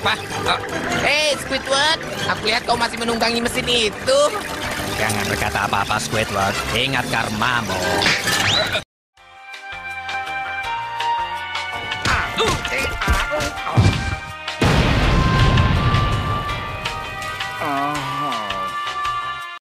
Apa? Oh, Hei, Squidward, aku lihat kau masih menunggangi mesin itu. jangan berkata apa-apa, Squidward. Ingat karmamu.